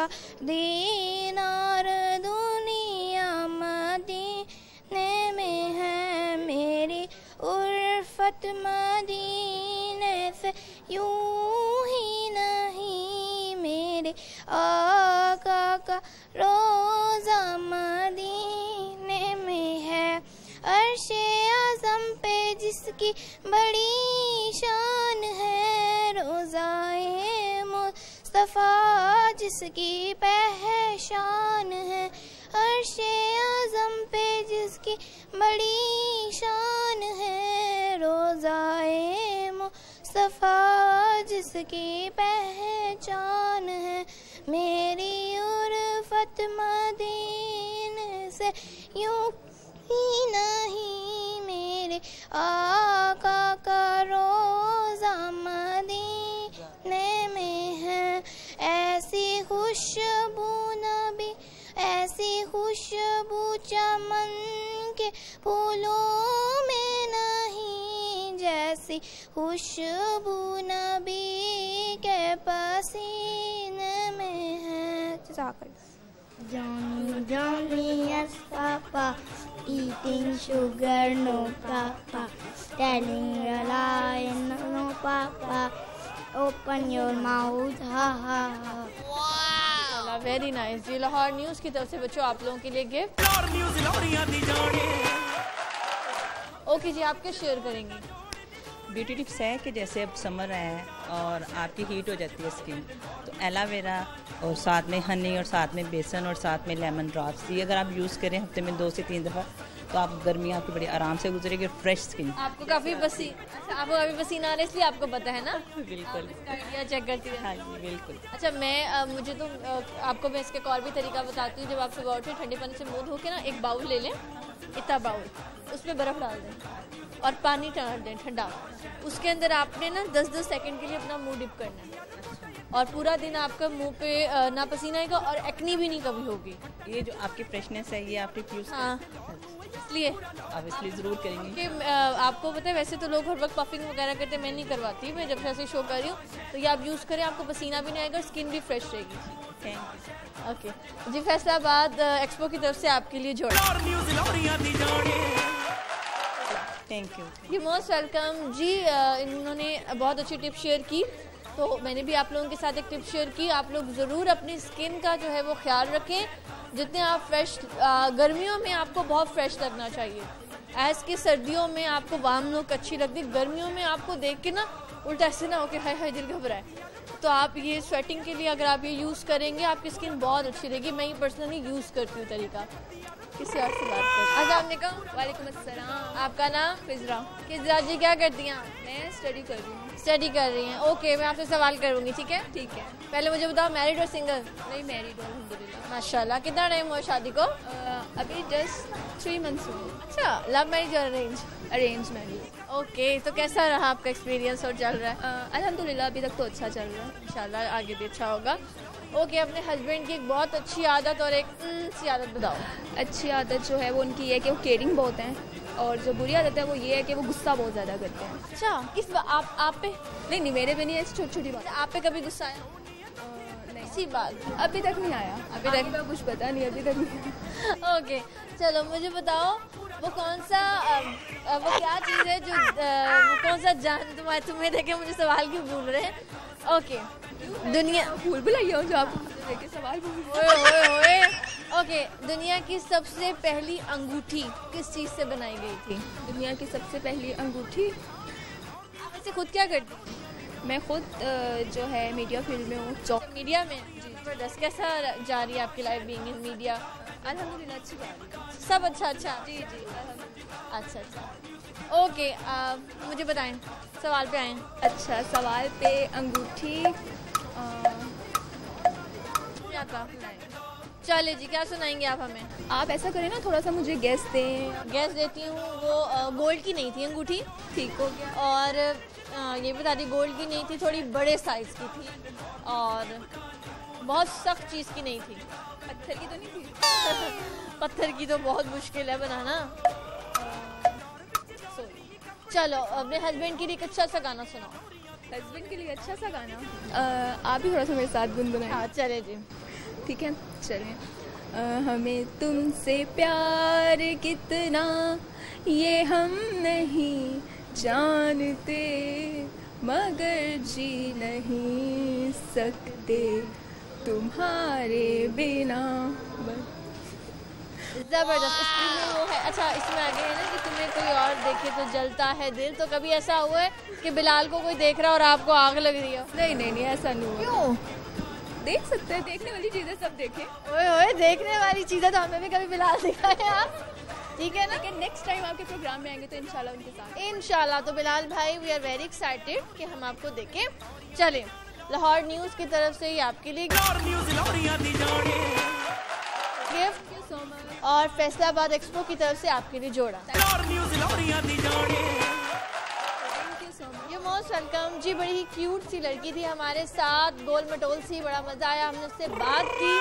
मेरा दीनार दुनिया मदीने में है मेरी उर्फत मदीने से यूँ ही नहीं, मेरे आका का रोज़ा मदीने में है। अर्शे आज़म पे जिसकी बड़ी मुस्तफ़ा, जिसकी पहचान है अर्शे आज़म पे जिसकी बड़ी शान है, रोज़ाए मुस्तफ़ा, जिसकी पहचान है, मेरी उर्फत मदीने से यूँ ही नहीं, मेरे आका का रोज़ा मदीने खुशबू नबी ऐसी खुशबू चमन के फूलों में नहीं जैसी खुशबू नबी के पसीने में है Johnny, Johnny, yes, Papa. Eating sugar, no, Papa. Telling a lie, no, Papa. Open your mouth, ha, ha, ha. Very nice ji Lahore news की तरफ़ से बच्चों आप लोगों के लिए गिफ्ट ओके जी आप क्या शेयर करेंगी। ब्यूटी टिप्स है कि जैसे अब समर आया है और आपकी हीट हो जाती है स्किन तो एलोवेरा और साथ में हनी और साथ में बेसन और साथ में लेमन ड्रॉप्स ये अगर आप यूज़ करें हफ़्ते में दो से तीन दफ़ा तो आप गर्मी आपकी बड़ी आराम से गुजरेगी फ्रेश स्किन आपको काफ़ी पसी अच्छा आपको काफ़ी पसीना आ रहा है इसलिए आपको पता है ना? बिल्कुल। आइडिया चेक करती है। हाँ जी बिल्कुल। अच्छा मैं मुझे तो आपको मैं इसका और भी तरीका बताती हूँ। जब आप सुबह उठे ठंडे पानी से मुँह धो के ना एक बाउल ले लें इतना बाउल उसमें बर्फ़ डाल दें और पानी डाल दें ठंडा। उसके अंदर आपने ना दस दस सेकंड के लिए अपना मुँह डिप करना है। और पूरा दिन आपका मुँह पे ना पसीना आएगा और एक्नी भी नहीं कभी होगी। ये जो आपकी फ्रेशनेस है ये आप यूज़ हाँ। इसलिए। आप इसलिए ज़रूर करेंगे। कि आपको पता है वैसे तो लोग हर वक्त पफिंग वगैरह करते हैं मैं नहीं करवाती मैं जब से ऐसे शो कर रही हूँ तो ये आप यूज़ करें आपको पसीना भी नहीं आएगा और स्किन भी फ्रेश रहेगी। थैंक ओके जी फैसलाबाद एक्सपो की तरफ़ से आपके लिए जोड़ा। थैंक यू जी मोस्ट वेलकम जी इन्होंने बहुत अच्छी टिप शेयर की। तो मैंने भी आप लोगों के साथ एक टिप शेयर की। आप लोग ज़रूर अपनी स्किन का जो है वो ख्याल रखें। जितने आप फ्रेश गर्मियों में आपको बहुत फ्रेश लगना चाहिए। ऐस की सर्दियों में आपको वाम लुक अच्छी लगती, गर्मियों में आपको देख के ना उल्टा ऐसे ना हो कि हाय हाय दिल घबराए। तो आप ये स्वेटिंग के लिए अगर आप ये यूज़ करेंगे आपकी स्किन बहुत अच्छी रहेगी। मैं ये पर्सनली यूज़ करती हूँ तरीका। किसी और से बात कर अस्सलाम वालेकुम। अस्सलाम। आपका नाम? फिजरा। किजरा जी क्या करती हैं आप? मैं स्टडी कर रही हूँ। स्टडी कर रही हैं। ओके मैं आपसे सवाल करूँगी ठीक है? ठीक है। पहले मुझे बताओ मैरिड और सिंगल नहीं मैरिड हूँ अलहमदिल्ला माशाल्लाह कितना टाइम हुआ शादी को? अभी जस्ट थ्री मंथ्स हुए। अच्छा लव मैरिज और अरेंज अरेंज मैरिज ओके तो कैसा रहा आपका एक्सपीरियंस और चल रहा है? अल्हम्दुलिल्लाह अभी तक तो अच्छा चल रहा है। इंशाल्लाह आगे भी अच्छा होगा। ओके अपने हस्बैंड की एक बहुत अच्छी आदत और एक सी आदत बताओ। अच्छी आदत जो है वो उनकी ये है कि वो केयरिंग बहुत हैं और जो बुरी आदत है वो ये है कि वो गुस्सा बहुत ज़्यादा करते हैं। अच्छा बा, आप आप पे? नहीं नहीं मेरे पे नहीं ऐसी छोटी छोटी बात। आप पे कभी गुस्सा आया? इसी बात। अभी तक नहीं आया। अभी तक का कुछ पता नहीं अभी तक नहीं ओके चलो मुझे बताओ वो कौन सा अ, वो क्या चीज़ है जो अ, वो कौन सा जान तुम्हारे तुम्हें देखे मुझे सवाल क्यों भूल रहे हैं? ओके दुनिया भूल भुलाइए हूँ जो आप सवाल ओके दुनिया की सबसे पहली अंगूठी किस चीज़ से बनाई गई थी? दुनिया की सबसे पहली अंगूठी? आप खुद क्या करती? मैं खुद जो है मीडिया फ़ील्ड में हूँ। मीडिया में? ज़बरदस्त। कैसा जा रही है आपकी लाइफ बीइंग इन मीडिया अलहमदिल्ला अच्छी बात है। सब अच्छा अच्छा? जी जी अच्छा अच्छा। ओके आ, मुझे बताएँ सवाल पे आए। अच्छा सवाल पे अंगूठी क्या था चलिए जी क्या सुनाएँगे आप हमें? आप ऐसा करें ना थोड़ा सा मुझे गैस दें। गैस देती हूँ वो गोल्ड की नहीं थी अंगूठी। ठीक हो गया। और ये बता दी गोल्ड की नहीं थी थोड़ी बड़े साइज़ की थी। और बहुत सख्त चीज़ की नहीं थी। पत्थर की तो नहीं थी? पत्थर की तो बहुत मुश्किल है बनाना। चलो अपने हस्बैंड के लिए एक अच्छा सा गाना सुनाओ। हस्बैंड के लिए अच्छा सा गाना? आप भी थोड़ा सा मेरे साथ गुनगुनाएँ हाँ चले जी। ठीक है? चलिए अ, हमें तुमसे प्यार कितना ये हम नहीं जानते मगर जी नहीं सकते। तुम्हारे बिना। ज़बरदस्त। इसमें वो है। अच्छा इसमें आगे है ना कि तुम्हें कोई और देखे तो जलता है दिल। तो कभी ऐसा हुआ है कि बिलाल को कोई देख रहा है और आपको आग लग रही हो? नहीं नहीं नहीं ऐसा नहीं हुआ। क्यों? देख सकते हैं देखने वाली चीज़ें सब देखें। ओए ओए देखने वाली चीज़ें तो हमें भी कभी बिलाल दिखाए आप। ठीक है ना? लेकिन नेक्स्ट टाइम आपके प्रोग्राम में आएँगे तो इंशाल्लाह उनके साथ। इनशाला तो बिलाल भाई वी आर वेरी एक्साइटेड कि हम आपको देखें। चलें। लाहौर न्यूज़ की तरफ़ से ही आपके लिए गिफ्ट और फैसलाबाद एक्सपो की तरफ़ से आपके लिए जोड़ा। न्यूज़ लाहौरियाँ दी जाने। Thank you so much you most welcome जी बड़ी ही क्यूट सी लड़की थी हमारे साथ। गोल मटोल सी बड़ा मज़ा आया। हमने उससे बात की।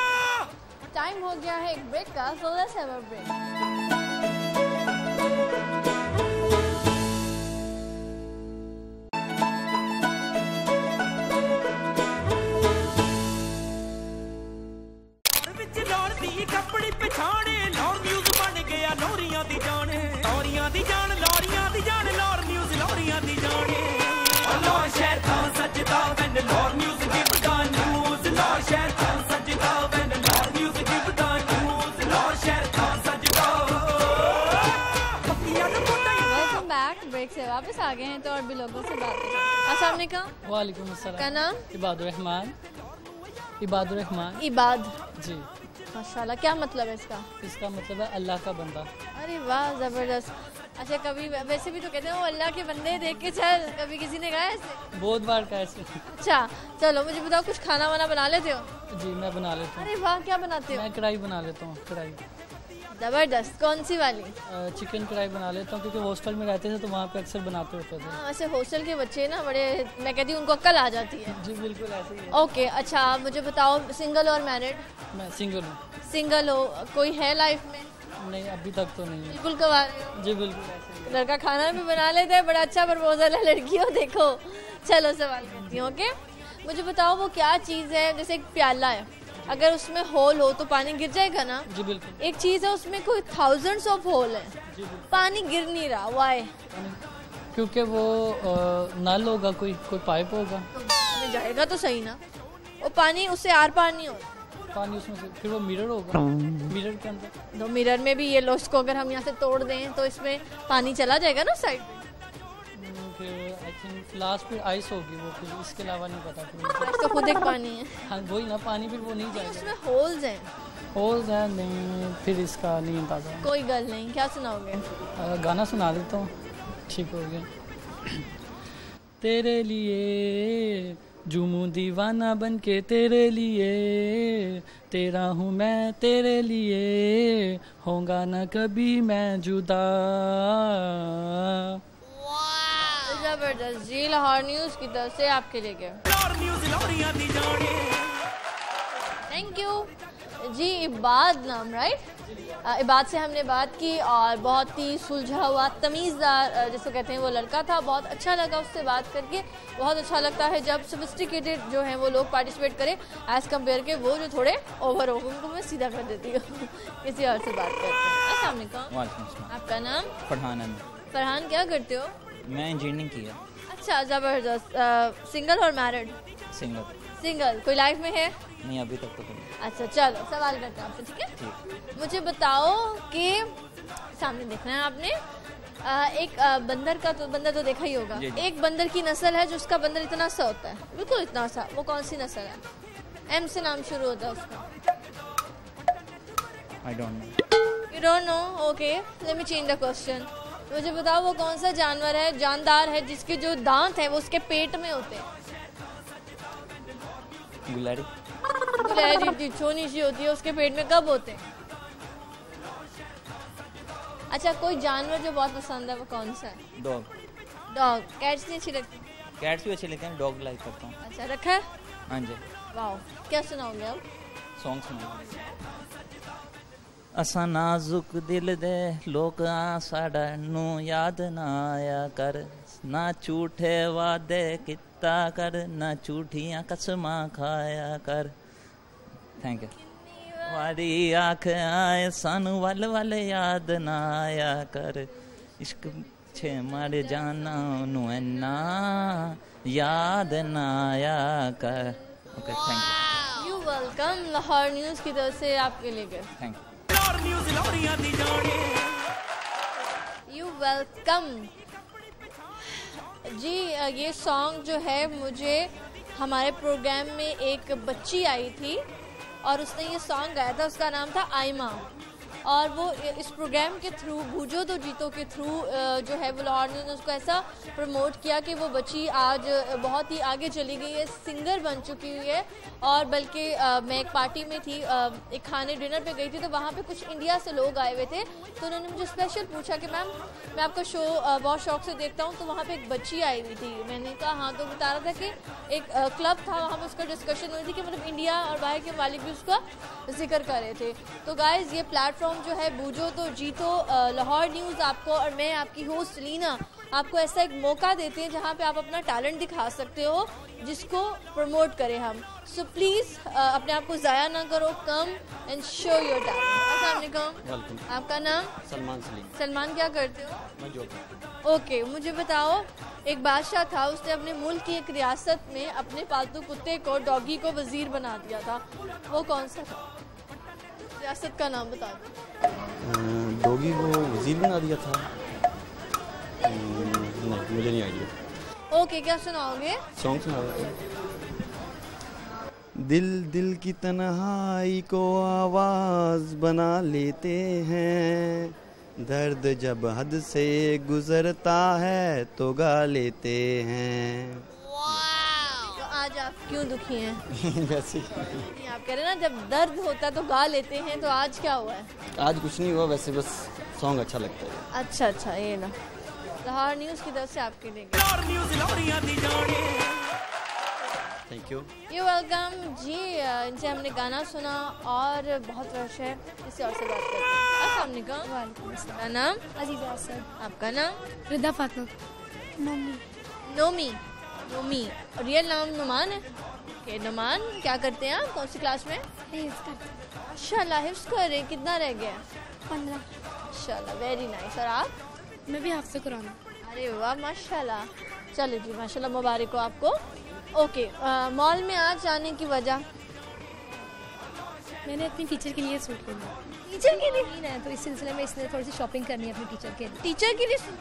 टाइम हो गया है एक ब्रेक का। So let's have a break आ गए हैं तो और भी लोगों से बात करें। अस्सलाम वालेकुम। का नाम इबादुर रहमान इबादुर रहमान इबाद। जी। माशाल्लाह क्या मतलब है इसका? इसका मतलब है अल्लाह का बंदा। अरे वाह ज़बरदस्त। अच्छा कभी वैसे भी तो कहते हैं वो अल्लाह के बंदे देख के चल। कभी किसी ने कहा ऐसे? बहुत बार का ऐसे। अच्छा चलो मुझे बताओ कुछ खाना वाना बना लेते हो? जी मैं बना लेता हूँ। अरे वाह क्या बनाते हो? मैं कढ़ाई बना लेता हूँ कढ़ाई। ज़बरदस्त कौन सी वाली? चिकन कढ़ाई बना लेता हूँ क्योंकि हॉस्टल में रहते थे तो वहाँ पे अक्सर बनाते होते थे। हाँ वैसे हॉस्टल के बच्चे ना बड़े मैं कहती हूँ उनको अक्ल आ जाती है। जी बिल्कुल ऐसे ही है। ओके अच्छा आप मुझे बताओ सिंगल और मैरिड? मैं सिंगल हूँ। सिंगल हो कोई है लाइफ में? नहीं अभी तक तो नहीं बिल्कुल कवार जी बिल्कुल लड़का खाना भी बना लेते हैं बड़ा अच्छा प्रपोजल है लड़कियों देखो। चलो सवाल करती हूँ ओके? मुझे बताओ वो क्या चीज़ है? जैसे एक प्याला है। अगर उसमें होल हो तो पानी गिर जाएगा ना? जी बिल्कुल। एक चीज़ है उसमें कोई थाउजेंड्स ऑफ़ होल है। जी पानी गिर नहीं रहा वाई क्योंकि वो नल होगा कोई कोई पाइप होगा। मुझे जाएगा तो सही ना? वो पानी उससे आर पार नहीं होता। पानी उसमें से फिर वो मिरर होगा। मिरर के अंदर। तो मिरर में भी ये लॉस्ट को अगर हम यहाँ से तोड़ दें तो इसमें पानी चला जाएगा ना साइड लास्ट फिर आइस होगी वो फिर इसके अलावा नहीं पता फिर तो खुद एक पानी है। हाँ वही ना पानी फिर वो नहीं जाएगा। उसमें होल्स हैं। होल्स है नहीं फिर इसका नहीं अंदाज़ा कोई गल नहीं क्या सुनाओगे? गाना सुना देता हूँ। ठीक हो गया। तेरे लिए जुमू दीवाना बन के तेरे लिए तेरा हूँ मैं तेरे लिए होगा ना कभी मैं जुदा। ज़बरदस्त जी लाहौर न्यूज़ की तरफ़ से आपके लिए गए थैंक यू जी इबाद नाम राइट इबाद से हमने बात की और बहुत ही सुलझा हुआ तमीज़दार जिसको कहते हैं वो लड़का था। बहुत अच्छा लगा उससे बात करके। बहुत अच्छा लगता है जब सोफिस्टिकेटेड जो हैं वो लोग पार्टिसिपेट करें। एज़ कंपेयर के वो जो थोड़े ओवर हो गए उनको मैं सीधा कर देती हूँ। किसी और से बात करते हैं। आपका नाम? फरहान फरहान क्या करते हो? मैं इंजीनियरिंग किया अच्छा ज़बरदस्त। सिंगल और मैरिड सिंगर सिंगल कोई लाइफ में है? नहीं अभी तक तो कोई अच्छा चलो सवाल करते हैं आपसे ठीक है? ठीक मुझे बताओ कि सामने देखना है आपने। आ, एक आ, बंदर का तो बंदर तो देखा ही होगा। जी, जी। एक बंदर की नस्ल है जिसका बंदर इतना सा होता है। बिल्कुल इतना सा वो कौन सी नस्ल है? एम से नाम शुरू होता है उसका। I don't know you don't know okay let me change the question मुझे बताओ वो कौन सा जानवर है जानदार है जिसके जो दांत हैं वो उसके पेट में होते हैं? गुलारी। गुलहरी जी छोनी सी होती है उसके पेट में कब होते हैं? अच्छा कोई जानवर जो बहुत पसंद है वो कौन सा है? डॉग डॉग कैट्स नहीं अच्छी लगती? कैट्स भी अच्छे लगते हैं डॉग लाइक करता हूँ। अच्छा रखा है? हाँ जी। वाओ क्या सुनाओगे अब सॉन्ग सुना असा नाजुक दिल दे लोग याद ना आया कर। ना झूठे वादे किता कर ना झूठियाँ कसमां खाया कर। थैंक यू वारी आख आए सानू वल वल याद ना आया कर। इश्क छे मारे जाना नू इन्ना याद ना आया कर। Okay thank you you welcome Lahore news की तरफ़ से आपके लिए। थैंक यू यू वेलकम जी ये सॉन्ग जो है, मुझे हमारे प्रोग्राम में एक बच्ची आई थी और उसने ये सॉन्ग गाया था, उसका नाम था आयमा। और वो इस प्रोग्राम के थ्रू भूजो तो जीतो के थ्रू जो है वो लाहौर ने उसको ऐसा प्रमोट किया कि वो बच्ची आज बहुत ही आगे चली गई है सिंगर बन चुकी हुई है। और बल्कि मैं एक पार्टी में थी एक खाने डिनर पे गई थी तो वहाँ पे कुछ इंडिया से लोग आए हुए थे। तो उन्होंने मुझे स्पेशल पूछा कि, मैम, मैं आपका शो बहुत शौक से देखता हूँ। तो वहाँ पे एक बच्ची आई हुई थी। मैंने कहा हाँ तो बता रहा था कि एक क्लब था, वहाँ पर उसका डिस्कशन हुई थी कि मतलब इंडिया और बाहर के मालिक भी उसका ज़िक्र कर रहे थे। तो गाइज़ ये प्लेटफॉर्म जो है बूझो तो जीतो लाहौर न्यूज़ आपको और मैं आपकी होस्ट लीना आपको ऐसा एक मौका देते हैं जहाँ पे आप अपना टैलेंट दिखा सकते हो जिसको प्रमोट करें हम। सो प्लीज़ अपने आप को ज़ाया ना करो come and show your talent Aslam आपका नाम? सलमान सलीम। सलमान क्या करते हो। ओके मुझे बताओ एक बादशाह था उसने अपने मुल्क की एक रियासत में अपने पालतू कुत्ते को डॉगी को वज़ीर बना दिया था। वो कौन सा था? रियासत का नाम बता दो। डॉगी को वज़ीर बना दिया था। हम्म, नहीं मुझे नहीं आइडिया। ओके क्या सुनाओगे? सॉन्ग सुना देते दिल दिल की तन्हाई को आवाज़ बना लेते हैं। दर्द जब हद से गुजरता है तो गा लेते हैं। तो आज आप क्यों दुखी हैं? वैसे आप कह रहे हैं ना जब दर्द होता है तो गा लेते हैं तो आज क्या हुआ है? आज कुछ नहीं हुआ वैसे बस सॉन्ग अच्छा लगता है। अच्छा अच्छा ये ना। लाहौर न्यूज़ की तरफ़ से आपके लिए। थैंक यू यू वेलकम जी इनसे हमने गाना सुना और बहुत रश है। किसी और से बात करते हैं। आपका नाम? अजीजा सर। आपका नाम? रिदा फातमा मम्मी नोमी। नोमी रियल नाम नुमान है? ओके नुमान क्या करते हैं आप? कौन सी क्लास में? माशाल्लाह हिफ्स कर रहे कितना रह गया? पंद्रह। माशाल्लाह वेरी नाइस और आप? मैं भी हाफ़ से कुरान अरे वाह माशाल्लाह। चलो जी माशाल्लाह मुबारक हो आपको। ओके मॉल में आज आने की वजह? मैंने अपनी टीचर के लिए सूट लेना टीचर के लिए? है तो इस सिलसिले में इसलिए थोड़ी सी शॉपिंग करनी है अपनी टीचर के लिए। टीचर के लिए सूट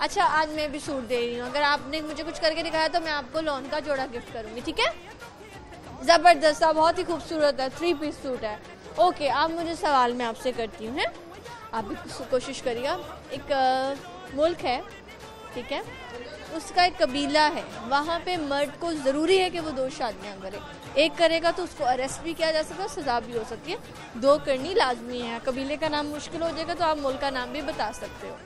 अच्छा आज मैं भी सूट दे रही हूँ। अगर आपने मुझे कुछ करके दिखाया तो मैं आपको लोन का जोड़ा गिफ्ट करूँगी, ठीक है? ज़बरदस्त है बहुत ही खूबसूरत है। थ्री पीस सूट है। ओके आप मुझे सवाल मैं आपसे करती हूँ, है? आप भी कोशिश करिएगा एक मुल्क है, ठीक है? उसका एक कबीला है। वहाँ पे मर्द को ज़रूरी है कि वो दो शादियाँ करे। एक करेगा तो उसको अरेस्ट भी किया जा सकता है, सज़ा भी हो सकती है। दो करनी लाजमी है। कबीले का नाम मुश्किल हो जाएगा तो आप मुल्क का नाम भी बता सकते हो।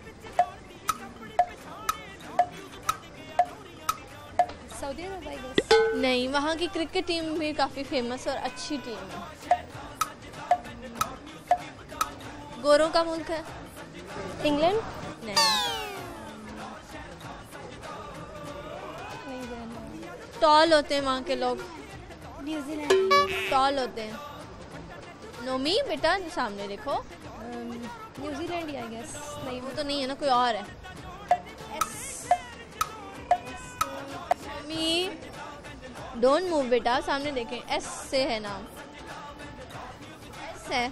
सऊदी अरब नहीं वहाँ की क्रिकेट टीम भी काफ़ी फ़ेमस और अच्छी टीम है। गोरों का मुल्क है। इंग्लैंड? नहीं। टॉल होते हैं वहाँ के लोग। न्यूजीलैंड टॉल होते हैं। नोमी बेटा सामने देखो। न्यूजीलैंड आई गेस नहीं वो तो नहीं है ना कोई और है। मी डोंट मूव बेटा। सामने देखें। एस से है नाम। एस है।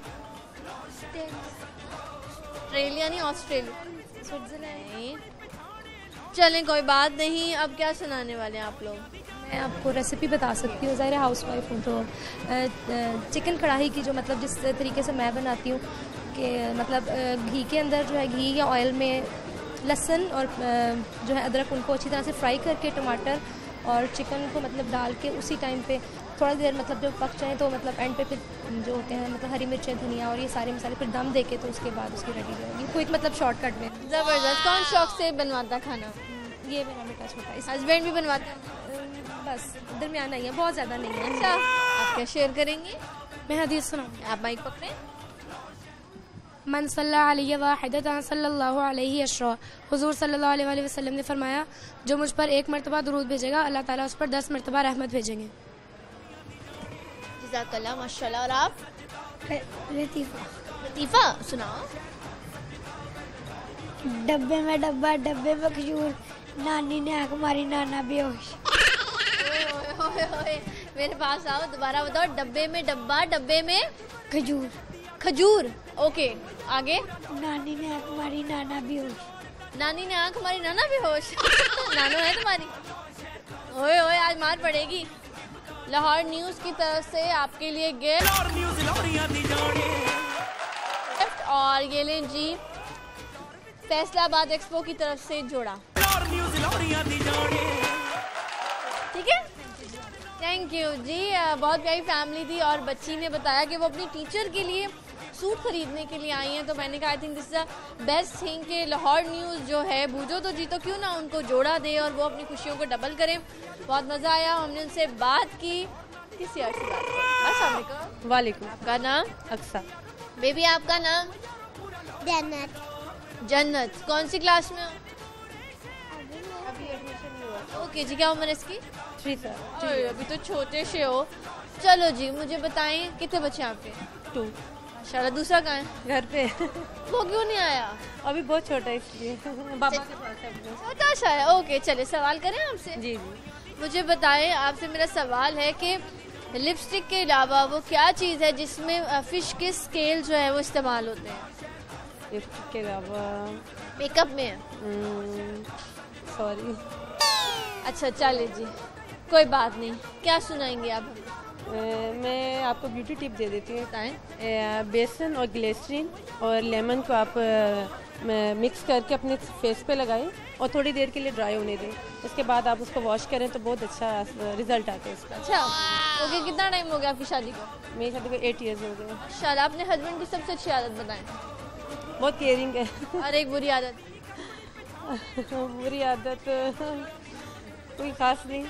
ऑस्ट्रेलिया, नहीं, ऑस्ट्रेलिया। स्विट्जरलैंड। चलें, कोई बात नहीं। अब क्या सुनाने वाले हैं आप लोग? मैं आपको रेसिपी बता सकती हूँ। ज़ाहिर हाउस वाइफ हूँ तो चिकन कढ़ाई की जो मतलब जिस तरीके से मैं बनाती हूँ कि मतलब घी के अंदर जो है घी या ऑयल में लहसुन और जो है अदरक, उनको अच्छी तरह से फ्राई करके टमाटर और चिकन को मतलब डाल के उसी टाइम पे थोड़ा देर मतलब जब पक जाए तो मतलब एंड पे फिर जो होते हैं मतलब हरी मिर्चें धनिया और ये सारे मसाले फिर दम दे के तो उसके बाद उसकी रेडी रहेगी क्विक मतलब शॉर्टकट में। ज़बरदस्त। कौन शौक से बनवाता खाना? ये मेरा बेटा छोटा है। हस्बैंड भी बनवाते? हैं बस दरमियाना ही है बहुत ज़्यादा नहीं है। अच्छा आप क्या शेयर करेंगे? मैं हदीस सुनाऊँ आप माइक पकड़े। मन सल्ला हुजूर सल्लल्लाहु अलैहि ने फरमाया जो मुझ पर एक मरतबा दरूद भेजेगा अल्लाह ताला उस पर दस मरतबा रहमत भेजेंगे जजाकल्ला माशाल्लाह और आप लतीफ़ा लतीफ़ा सुनाओ डब्बे में डब्बा डब्बे में खजूर नानी ने आँख मारी नाना बेहोश मेरे पास आओ दोबारा बताओ डब्बे में डब्बा डब्बे में खजूर खजूर ओके आगे? नानी ने आँख मारी नाना भी होश नानी ने आँख हमारी नाना भी होश नानो है तुम्हारी? ओए ओए आज मार पड़ेगी। लाहौर न्यूज़ की तरफ़ से आपके लिए गिफ्ट। और ये लें जी फैसलाबाद एक्सपो की तरफ़ से जोड़ा। ठीक है? थैंक यू जी बहुत प्यारी फैमिली थी और बच्ची ने बताया कि वो अपनी टीचर के लिए सूट खरीदने के लिए आई हैं तो मैंने कहा I think this is the best thing कि लाहौर न्यूज़ जो है बूझो तो जी तो क्यों ना उनको जोड़ा दे और वो अपनी खुशियों को डबल करें। बहुत मज़ा आया हमने उनसे बात की। किसी और से बात वालेकुम। आपका नाम? अक्सा। बेबी आपका नाम? जन्नत। जन्नत। कौन सी क्लास में हो? ओके जी क्या उम्र इसकी? थ्री सर अभी तो छोटे से हो। चलो जी मुझे बताएँ कितने बच्चे आपके? टू माशाल्लाह दूसरा कहाँ है? घर पे। वो क्यों नहीं आया? अभी बहुत छोटा है इसलिए। बाबा के पास है। छोटा सा है ओके चले सवाल करें आपसे? जी जी। मुझे बताएँ आपसे मेरा सवाल है कि लिपस्टिक के अलावा वो क्या चीज़ है जिसमें फ़िश के स्केल जो है वो इस्तेमाल होते हैं? लिपस्टिक के अलावा मेकअप में सॉरी अच्छा चले जी। कोई बात नहीं। क्या सुनाएँगे आप? हमें मैं आपको ब्यूटी टिप दे देती हूँ बेसन और ग्लेसरीन और लेमन को आप मिक्स करके अपने फेस पे लगाएँ और थोड़ी देर के लिए ड्राई होने दें। उसके बाद आप उसको वॉश करें तो बहुत अच्छा रिज़ल्ट आता है उसका। अच्छा। ओके कितना टाइम हो गया आपकी शादी को? मेरी शादी को एट ईयर्स हो गए। शाला अपने हस्बैंड की सबसे अच्छी आदत बताएँ बहुत केयरिंग है। और एक बुरी आदत। बुरी आदत कोई खास नहीं।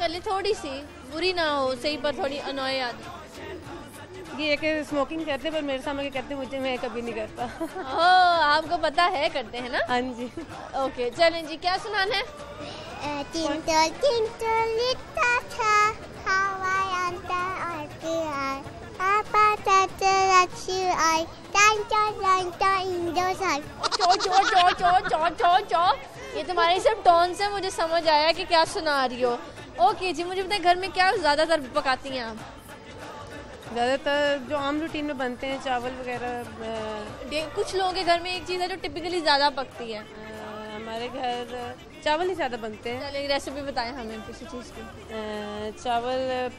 चलिए थोड़ी सी। बुरी ना हो सही पर थोड़ी अनोय आदत ये एक स्मोकिंग करते पर मेरे सामने कहते मुझे मैं कभी नहीं करता। ओ आपको पता है करते हैं ना? हाँ जी। ओके चलें जी क्या सुनाना है? that you are Santa, Santa in the sun. चो चो चो चो चो चो चो। ये तुम्हारी सब टोन से मुझे समझ आया कि क्या सुना रही हो। ओके जी मुझे बताएँ घर में क्या ज़्यादातर पकाती हैं आप? ज़्यादातर जो आम रूटीन में बनते हैं चावल वगैरह कुछ लोगों के घर में एक चीज़ है जो टिपिकली ज़्यादा पकती है। हमारे घर चावल ही ज़्यादा बनते हैं। रेसिपी बताएँ हमें किसी चीज़ की। चावल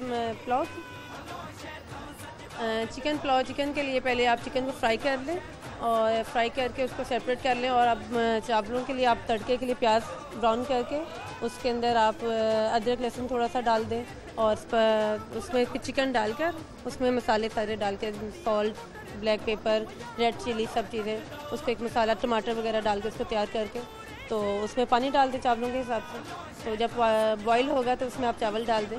पुलाव चिकन पुलाव, चिकन के लिए पहले आप चिकन को फ्राई कर लें और फ्राई करके उसको सेपरेट कर लें और अब चावलों के लिए आप तड़के के लिए प्याज ब्राउन करके उसके अंदर आप अदरक, लहसुन थोड़ा सा डाल दें और उसमें चिकन डालकर उसमें मसाले सारे डाल के salt black pepper red chilli सब चीज़ें उस पर एक मसाला टमाटर वगैरह डाल के उसको तैयार करके तो उसमें पानी डाल दें चावलों के हिसाब से। तो जब बॉईल होगा तो उसमें आप चावल डाल दें।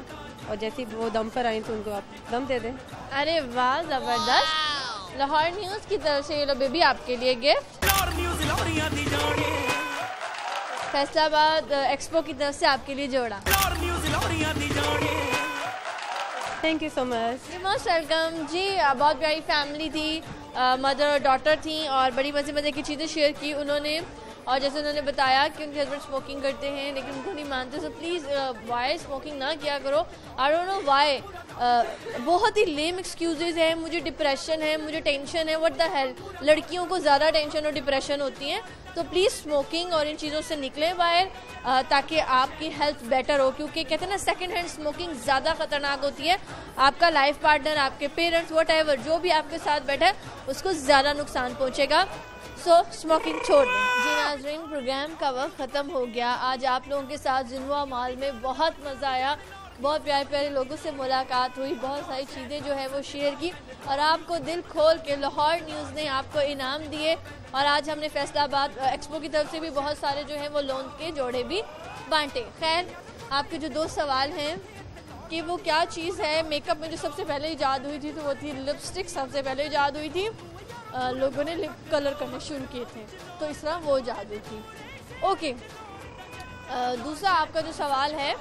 और जैसे ही वो दम पर आई तो उनको आप दम दे दें। अरे वाह ज़बरदस्त। लाहौर न्यूज़ की तरफ़ से ये लो बेबी आपके लिए गिफ्ट। फैसलाबाद एक्सपो की तरफ़ से आपके लिए जोड़ा। Thank you so much most welcome जी बहुत प्यारी फैमिली थी मदर और डॉटर थी और बड़ी मज़े मज़े की चीज़ें शेयर की उन्होंने। और जैसे उन्होंने बताया कि उनके हस्बैंड स्मोकिंग करते हैं, लेकिन उनको नहीं मानते सो प्लीज़ वाई स्मोकिंग ना किया करो? आई डोंट नो वाई बहुत ही लेम एक्सक्यूजेज हैं, मुझे डिप्रेशन है, मुझे टेंशन है व्हाट द हेल लड़कियों को ज़्यादा टेंशन और डिप्रेशन होती है तो प्लीज़ स्मोकिंग और इन चीज़ों से निकलें बाहर ताकि आपकी हेल्थ बेटर हो, क्योंकि कहते हैं ना सेकेंड हैंड स्मोकिंग ज़्यादा खतरनाक होती है। आपका लाइफ पार्टनर आपके पेरेंट्स वट जो भी आपके साथ बैठा है, उसको ज़्यादा नुकसान पहुंचेगा। सो स्मोकिंग छोड़ दें जी नाजरीन प्रोग्राम का वक्त ख़त्म हो गया आज आप लोगों के साथ जिनवा माल में बहुत मज़ा आया बहुत प्यारे प्यारे लोगों से मुलाकात हुई बहुत सारी चीज़ें जो है वो शेयर की और आपको दिल खोल के लाहौर न्यूज़ ने आपको इनाम दिए और आज हमने फैसलाबाद एक्सपो की तरफ़ से भी बहुत सारे जो है वो लोन के जोड़े भी बांटे खैर आपके जो दो सवाल हैं कि वो क्या चीज़ है मेकअप में जो सबसे पहले ईजाद हुई थी तो वो थी लिपस्टिक सबसे पहले ईजाद हुई थी लोगों ने लिप कलर करने शुरू किए थे तो इस तरह वो हुई थी। ओके दूसरा आपका जो सवाल है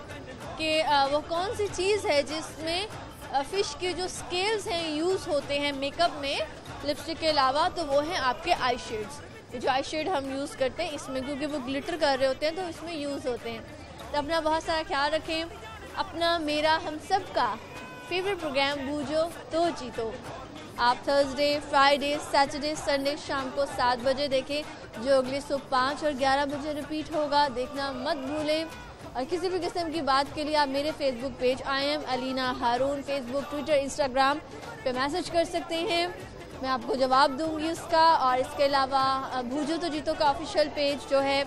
कि वो कौन सी चीज़ है जिसमें फ़िश के जो स्केल्स हैं यूज़ होते हैं मेकअप में लिपस्टिक के अलावा तो वो हैं आपके आई शेड्स जो आई शेड हम यूज़ करते हैं, इसमें क्योंकि वो ग्लिटर कर रहे होते हैं तो इसमें यूज़ होते हैं। तो अपना बहुत सारा ख्याल रखें। अपना, मेरा, हम सब का फेवरेट प्रोग्राम बूझो तो जीतो। आप थर्सडे फ्राइडे सैटरडे संडे शाम को सात बजे देखें, जो अगले सुबह पाँच और ग्यारह बजे रिपीट होगा, देखना मत भूलें। और किसी भी किस्म की बात के लिए आप मेरे Facebook page I am Alina Haroon Facebook Twitter Instagram पे मैसेज कर सकते हैं। मैं आपको जवाब दूँगी उसका और इसके अलावा भूजो तो जीतो का ऑफिशियल पेज जो है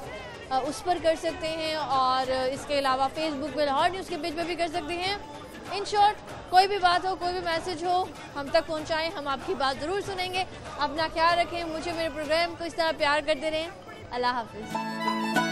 उस पर कर सकते हैं और इसके अलावा फेसबुक में लाहौर न्यूज़ के पेज पर भी कर सकते हैं। इन शॉर्ट कोई भी बात हो, कोई भी मैसेज हो, हम तक पहुंचाएँ, हम आपकी बात ज़रूर सुनेंगे। अपना ख्याल रखें, मुझे मेरे प्रोग्राम को इस तरह प्यार करते रहें। अल्लाह हाफिज़।